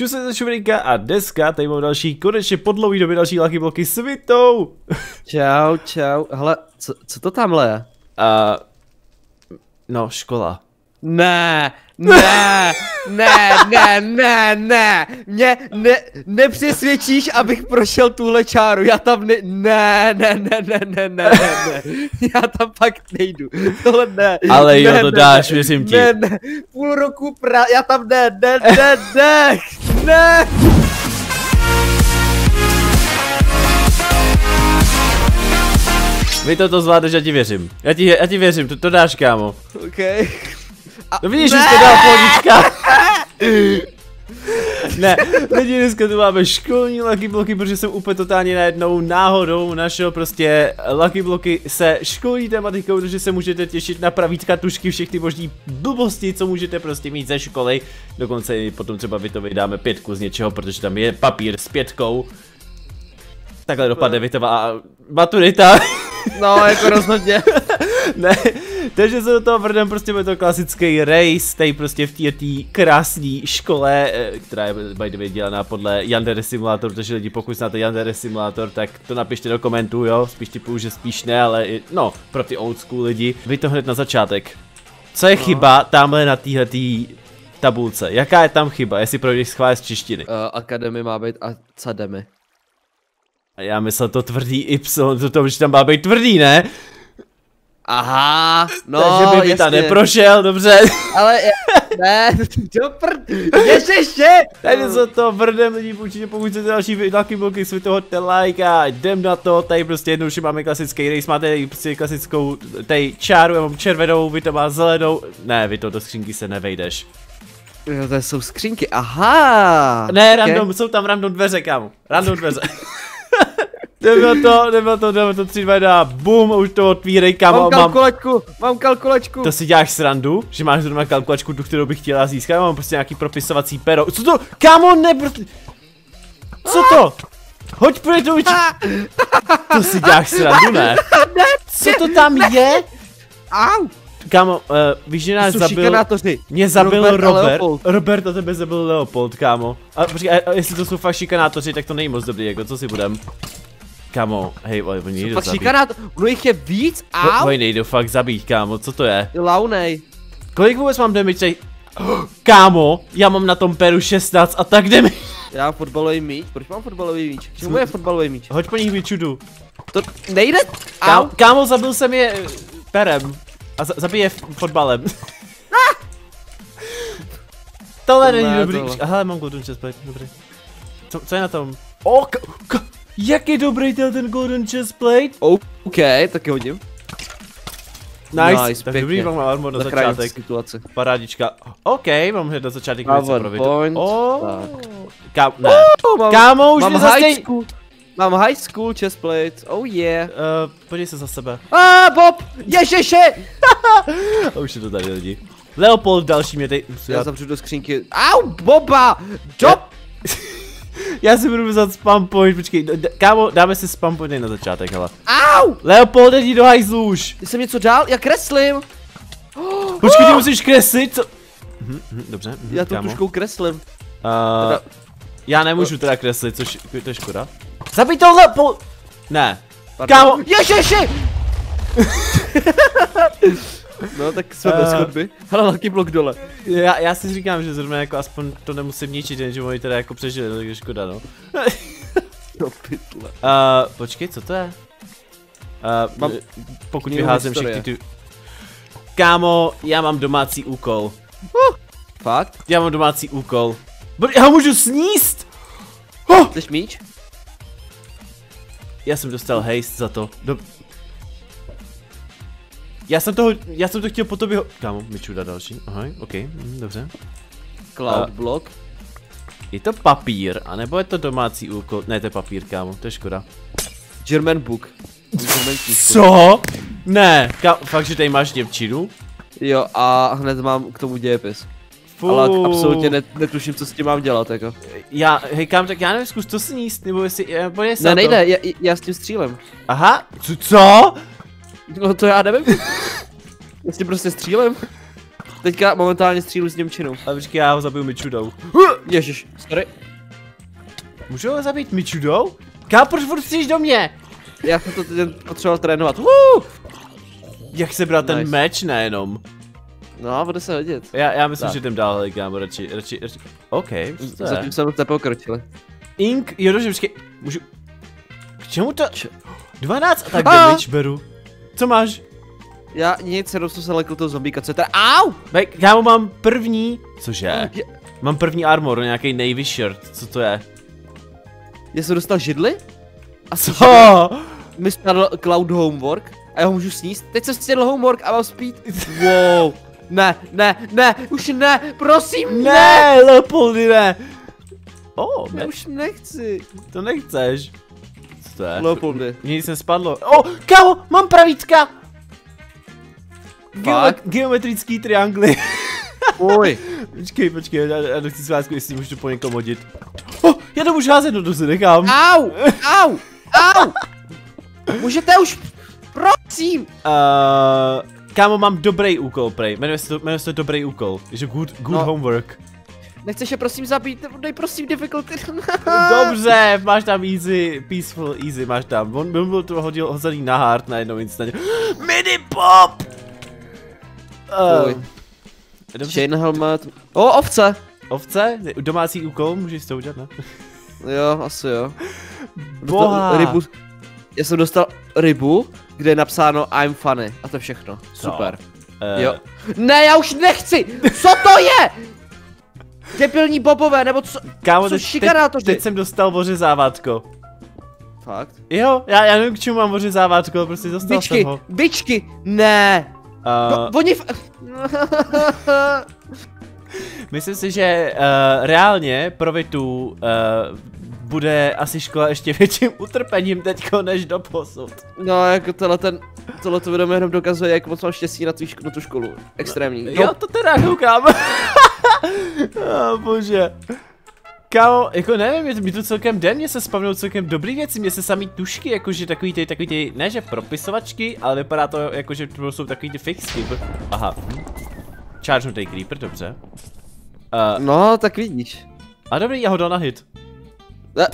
Ču se Šubrejka a dneska tady mám další, konečně po dlouhý době další Lucky Bloky s Vitou. Čau, čau. Hele, co, co to tamhle je? A, no, škola. Ne, ne, ne, ne, ne, ne, mě ne, nepřesvědčíš, abych prošel tuhle čáru, já tam ne, ne, ne, ne, ne, ne, ne, ne, ne, já tam pak nejdu, tohle ne. Ale jo, ne, to ne, dáš, ne, věřím ti. Ne, ne, půl roku pra, já tam ne, ne, ne, ne, ne. Vy to to zvládneš, já ti věřím. Já ti, já ti věřím, to, to dáš, kámo. Okay. A, No vidíš, že jsi to dal pohodička. ne, lidi, dneska tu máme školní Lucky Bloky, protože jsem úplně totálně najednou náhodou našel prostě Lucky Bloky se školní tematikou, takže se můžete těšit na pravítka, tušky, všech ty možný blbosti, co můžete prostě mít ze školy. Dokonce i potom třeba vy to vydáme pětku z něčeho, protože tam je papír s pětkou. Takhle dopadne Vitová maturita. No, jako rozhodně. ne, takže se do toho vrdem prostě bude to klasický race, tady prostě v té krásné škole, eh, která je by the way dělaná podle Yandere Simulator, takže lidi pokud znáte Yandere Simulator, tak to napište do komentů, jo, spíš typu, že spíš ne, ale i, no, pro ty old school lidi, vy to hned na začátek. Co je chyba tamhle na téhletý tabulce? Jaká je tam chyba, jestli projdeš schvál z češtiny? Uh, Akademy má být a Cademy. A já myslel to tvrdý Y, to, to už tam má být tvrdý, ne? Aha, no, takže by Vita jasně. neprošel, dobře. Ale ne, do prd, ježiši! Takže se to vrdem lidí, určitě pokud chcete další Lucky Bloky, si toho like a jdem na to, tady prostě jednoduše máme klasický race, máte tady prostě klasickou tady čáru, já mám červenou, vy to má zelenou, ne, vy to do skřínky se nevejdeš. Jo, to jsou skřínky, aha! Ne, random, jsou tam random dveře, kámo, random dveře. na to, na to, na to, 3, 2, 1, bum, už to otvírej, kámo, Mám mám, kalkulačku, mám kalkulačku. to si děláš srandu, že máš zrovna kalkulačku, tu, kterou bych chtěla získat, já mám prostě nějaký propisovací pero, co to, kámo, ne, co to? Hoď pryč to uči... To si děláš srandu, ne? Co to tam je? Au! Kámo, uh, víš, že nás zabil... Mě zabil Robert Robert. a. Robert a tebe zabil Leopold, kámo. A, počkej, a, a jestli to jsou fakt šikanátoři, tak to není moc dobrý, jako co si budem? Kámo, hej, oni nejdou Pak zabít. šikanát, ono jich je víc, au! Oni nejdou fakt zabít, kámo, co to je? Launej. Kolik vůbec mám damage tady? Kámo, já mám na tom peru 16 a tak damage. Já mám fotbalový míč, proč mám fotbalový míč? Čemu je fotbalový míč? Hoď po nich vyčudu. To nejde? Au! Kámo, kámo, zabil jsem je eh, perem. A za, zabije fotbalem. Tohle není Ne, dobrý. Aha, mám golden chestplate, dobrý. Co, co je na tom? O, k, k, jak je dobrý ten, ten golden chestplate? OK, tak je hodím. Nice, Nice, tak pěkně. dobrý, mám armor na Zachránil začátek. situaci. Parádička. OK, mám hned na začátek něco pro video. point, O, tak. Ká, ne. Oh, mám, Kámo, už mám high zastej... school. Mám high school chestplate, oh yeah. Uh, podívej se za sebe. A Bob, ježiši! A už je to tady lidi. Leopold další mě tady... Já zavřu do skřínky. Au, Boba! Do... Já si budu vzat spam point, počkej, kámo, dáme si spam point na začátek, hele. Au! Leopold, jdi do hajzlu už. Ty jsem něco dál? Já kreslím! Počkej, ty musíš kreslit, co? Mhm, mhm, dobře, mhm, Já tu tuškou kreslím. Uh, Teda- já nemůžu teda kreslit, což to je škoda. Zabij toho Leopold! Ne. Pardon. Kámo, Ježiši! no tak jsme bez Eh. chodby. Hele, Lucky blok dole. já, já si říkám, že zrovna jako aspoň to nemusím ničit, jenže oni teda jako přežili, takže škoda, no. No pytle. Uh, počkej, co to je? Uh, Mám pokud vyházím historie. všechny ty... Kámo, já mám domácí úkol. Fakt? Já mám domácí úkol. Bod- Já ho můžu sníst! Oh! Chceš míč? Já jsem dostal haste za to. Do... Já jsem toho, já jsem to chtěl po tobě ho... Kámo, Miču dá další. Aha, ok, hm, dobře. Cloud A- block. Je to papír, anebo je to domácí úkol? Ne, to je papír, kámo, to je škoda. German book. German. Co? Ne, kámo, fakt, že tady máš Němčinu? Jo, a hned mám k tomu dějepis. Fů. Ale absolutně net, netuším, co s tím mám dělat, jako. Já, hej, kam, tak já nevím, zkus to sníst, nebo jestli, eh, podívej se Ne, to. nejde, já, já s tím střílem. Aha, co, co? No to já nevím. Tím prostě střílem. Teďka momentálně střílu s Němčinou. A počkej, já ho zabiju Mičudou. Ježiš, sorry. Můžu ho zabít Mičudou? Ká, proč furt do mě? Já jsem to teď potřeboval trénovat. Uh! Jak se ten Nice. meč nejenom? No, bude se hodit. Já, já myslím, Tak. že jdem dál, ale kámo, radši, radši, radši. OK, to? Zatím jsem to nepokročili. Ink, jo, dobře, počkej, můžu... K čemu to? 12 a tak damage beru. Co máš? Já nic, jenom jsem se lekl toho zombíka, co je teda? Au! Bej, kámo, mám první... Cože? Je- Mám první armor, nějaký Navy shirt, co to je? Já jsem dostal židli? A Co? mi spadl cloud homework a já ho můžu sníst. Teď jsem snědl homework a mám spít. Wow. Ne, ne, ne, už ne, prosím, ne. Ne, Leopoldy, ne! O, Já ne, už nechci. to nechceš. Co to je? Leopoldy. Mně nic nespadlo. O, kámo, mám pravítka! Geome- geometrický triangly. Oj. počkej, počkej, já, já to chci svázku, jestli můžu to po někom hodit. Oh, já to můžu házet, no to si nechám. Au, au, au. Můžete už, prosím. Uh, kámo, mám dobrý úkol, prej. Jmenuje se to, jmenuje se to dobrý úkol. Je good, good No. homework. Nechceš je prosím zabít, dej prosím difficulty. Dobře, máš tam easy, peaceful, easy, máš tam. On byl, byl to hodil hozený na hard na jednou instantě. Mini pop! Uh, dobře, Chain helmet. O, ovce. ovce? Domácí úkol, můžeš to udělat, ne? Jo, asi jo. Boha. Rybu. Já jsem dostal rybu, kde je napsáno I'm funny. A to je všechno. Super. Uh, Jo. Ne, já už nechci! Co to je? Debilní bobové, nebo co? Kámo, Co teď, teď, teď jsem dostal ořezávátko. Fakt? Jo, já, já nevím k čemu mám ořezávátko, prostě dostal Bičky, jsem ho. bičky, ne. Uh, No, oni... f- Myslím si, že uh, reálně pro Vitu uh, bude asi škola ještě větším utrpením teďko než do posud. no, jako tohle ten... Tohle to video jenom dokazuje, jak moc mám štěstí na tu, šk- na tu školu. Extrémní. No, Jo, to teda koukám. oh, bože. Kámo, jako nevím, je to, mi to celkem jde, mně se spavnou celkem dobrý věci, mně se samý tušky, jakože takový ty, takový ty, ne že propisovačky, ale vypadá to jako, že to jsou takový ty fixky. Aha. Chargenutý creeper, dobře. Uh, No, tak vidíš. a dobrý, já ho dal na hit. Eh,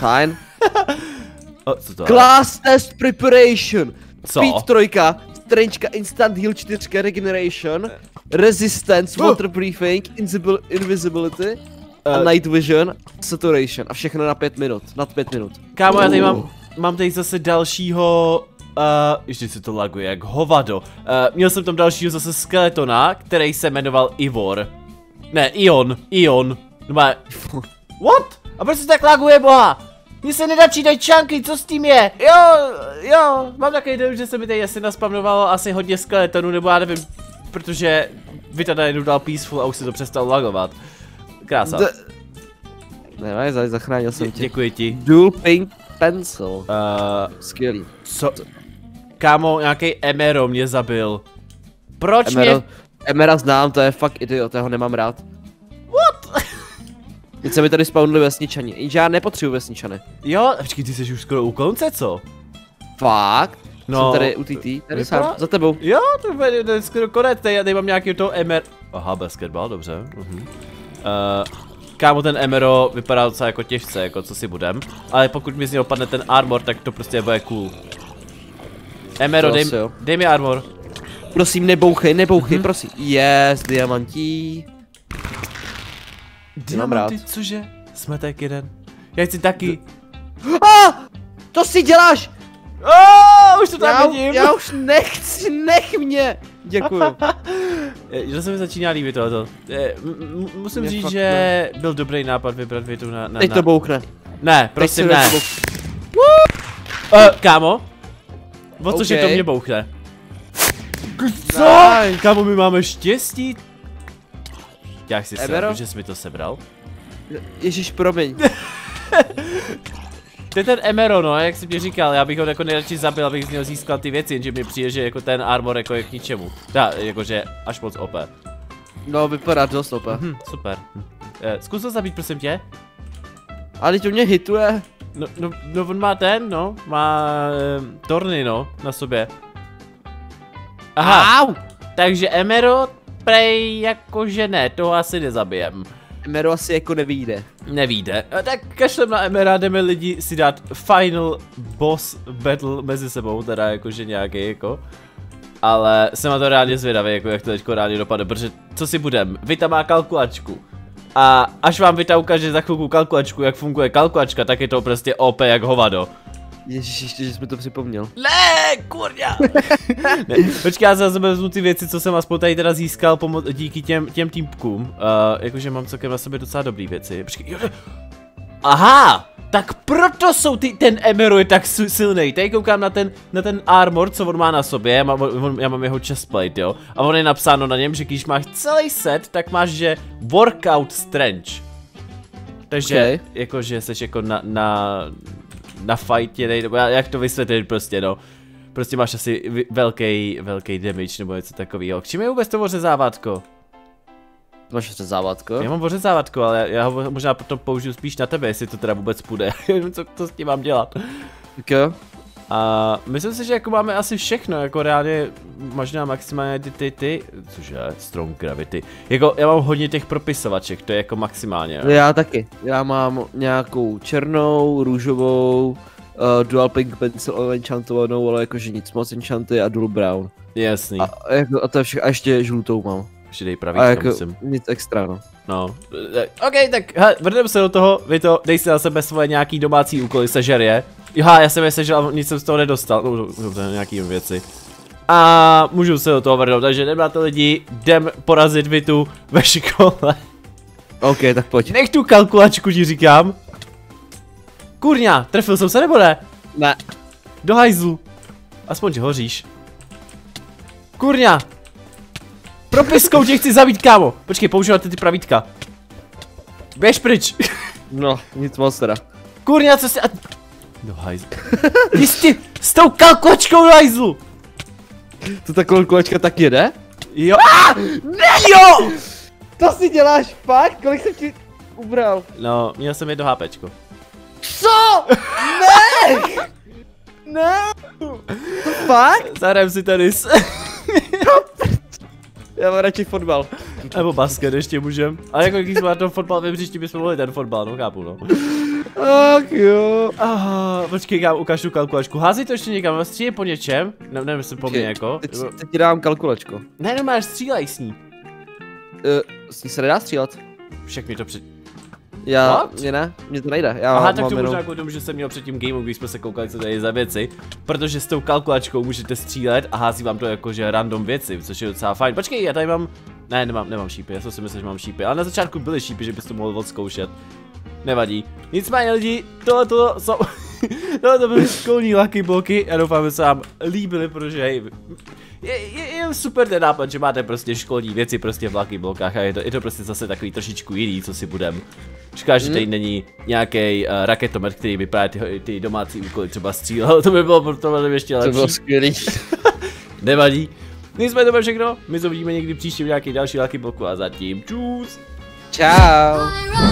Fajn. O, co to je? Class test preparation. Co? Speed trojka, Strangeka instant heal 4 regeneration, resistance, Oh. waterproofing, invisibil- invisibility, a Eh. night vision, saturation a všechno na 5 minut, nad 5 minut. Kámo, já tady Uh. mám, mám tady zase dalšího, uh, ještě se to laguje, jak hovado. Uh, měl jsem tam dalšího zase skeletona, který se jmenoval Ivor. Ne, Ion, Ion. No má... What? A proč se tak laguje, boha? Mně se nedačítají čanky, co s tím je? Jo, jo, mám takový dojem, že se mi tady asi naspavnovalo asi hodně skeletonů, nebo já nevím, protože Vita najednou dal peaceful a už se to přestalo lagovat. Krása. D- ne, ne, zachránil jsem tě. děkuji ti. Dual pink pencil. Uh, Skvělý. Co? Kámo, nějaký Emero mě zabil. Proč Emera, mě... Emera znám, to je fakt idiot, já ho nemám rád. What? Teď se mi tady spawnuli vesničani, jenže já nepotřebuji vesničany. Jo, počkej, ty jsi už skoro u konce, co? Fakt? No, Jsem tady u TT, tady vypadá- sám, za tebou. Jo, to je, to je skoro konec, tady, tady mám nějaký toho Emer... Aha, basketbal, dobře. Uh-huh. Uh, kámo, ten Emero vypadá docela jako těžce, jako co si budem. Ale pokud mi z něho padne ten armor, tak to prostě bude cool. Emero, dej, dej mi armor. Prosím, nebouchej, nebouchej, Mhm. prosím. Yes, diamantí. Diamanty, cože? Smetek jeden. Já chci taky. Ah! To si děláš! Oh, už to tam Já, vidím. já už nechci, nech mě! Děkuju. Eh, Že se mi začíná líbit tohoto. Eh, Musím Mě říct, že byl dobrý nápad vybrat větu na... na, Teď na... to bouchne. Ne, prosím ne. Uh, kámo? O což je to mě bouchne? Co? Nice. Kámo, my máme štěstí? Jak si Ebero? se, že jsi mi to sebral? Ježíš, promiň. To je ten Emero, no, jak jsi mě říkal, já bych ho jako nejradši zabil, abych z něho získal ty věci, jenže mi přijde, že jako ten armor jako je k ničemu. Dá, jakože až moc OP. No, vypadá dost opa. Hm, super. Eh, zkus to zabít, prosím tě. Ale teď to mě hituje. No, no, no on má ten, no, má um, torny, no, na sobě. Aha, Au! takže Emero prej jakože ne, toho asi nezabijem. Emeru asi jako nevíde. Nevíde. Tak kašlem na Emera, jdeme lidi si dát final boss battle mezi sebou, teda jakože nějaký jako. Ale jsem na to reálně zvědavý, jako jak to teďko reálně dopadne, protože co si budem, Vita má kalkulačku. A až vám Vita ukáže za chvilku kalkulačku, jak funguje kalkulačka, tak je to prostě OP jak hovado. Ježíš, ještě, že jsi mi to připomněl. Ne, kurňa! ne, počkej, já zase vezmu ty věci, co jsem aspoň tady teda získal pomo- díky těm, těm týpkům. Uh, jakože mám celkem na sobě docela dobrý věci. Počkej, jo. Aha! Tak proto jsou ty, ten Emeru je tak silný. Tady koukám na ten, na ten armor, co on má na sobě, já mám, on, já mám jeho chestplate, jo. A on je napsáno na něm, že když máš celý set, tak máš, že workout strength. Takže, okay. jakože jsi jako na, na, na fightě, nebo jak to vysvětlit prostě, no. Prostě máš asi velký, velký damage nebo něco takového. K čemu je vůbec to ořezávátko? Máš řezávátko? Já mám ořezávátko, ale já ho možná potom použiju spíš na tebe, jestli to teda vůbec půjde. co to s tím mám dělat. Tak jo. A myslím si, že jako máme asi všechno, jako reálně možná maximálně ty, ty, ty, cože, strong gravity. Jako já mám hodně těch propisovaček, to je jako maximálně. Jo. Já taky, já mám nějakou černou, růžovou, uh, dual pink pencil enchantovanou, ale jakože nic moc enchanty a dual brown. Jasný. A, jako, a to je všechno, a ještě žlutou mám. Ještě dej pravý, jako musím. nic extra, no. No, ok, tak he, vrneme se do toho, vy to, dej si na sebe svoje nějaký domácí úkoly, sežer je. Jo, já jsem je sežel a nic jsem z toho nedostal, no, dobře, nějaký věci. A můžu se do toho vrnout, takže jdem na to lidi, jdem porazit Vitu ve škole. Ok, tak pojď. Nech tu kalkulačku ti říkám. Kurňa, trefil jsem se nebo ne? Ne. Do hajzlu. Aspoň, že hoříš. Kurňa, Propiskou tě chci zabít, kámo. Počkej, používat ty pravítka. Běž pryč. No, nic moc teda. Kurňa, co jsi... A... Do hajzlu. Ty jsi s tou kalkulačkou do hajzlu. To ta kalkulačka tak jede? Jo. Ah! Ne, jo! To si děláš fakt? Kolik jsem ti ubral? No, měl jsem jedno HPčko. Co? Ne! ne! To fakt? Zahrajeme si tenis. Já mám radši fotbal. Nebo basket ještě můžem. Ale jako když jsme na tom fotbal, vím, příště bychom mohli ten fotbal, no chápu, no. Ach jo. Ah, počkej, já ukážu kalkulačku. Házej to ještě někam, střílej po něčem. Ne, nevím, jestli po mně jako. Teď, teď ti dám kalkulačku. Ne, no máš, střílej s ní. Uh, s ní se nedá střílet. Však mi to před... Já, What? mě ne, mě to nejde. Já Aha, tak to možná kvůli tomu, že jsem měl před tím gameu, když jsme se koukali, co tady je za věci. Protože s tou kalkulačkou můžete střílet a hází vám to jakože random věci, což je docela fajn. Počkej, já tady mám... Ne, nemám, nemám šípy, já jsem si myslel, že mám šípy, ale na začátku byly šípy, že bys to mohl odzkoušet. Nevadí. Nicméně lidi, tohle to jsou... tohle to byly školní lucky bloky, já doufám, že se vám líbily, protože hej, je, je, je super ten nápad, že máte prostě školní věci prostě v Lucky blokách a je to, je to prostě zase takový trošičku jiný, co si budem. Škoda, že tady hmm. není nějaký uh, raketomet, který by právě ty, ty domácí úkoly třeba střílel, to by bylo pro to ještě lepší. To bylo skvělý. Nevadí. Nicméně to všechno, my se uvidíme někdy příště v nějaký další Lucky bloku a zatím čus. Ciao.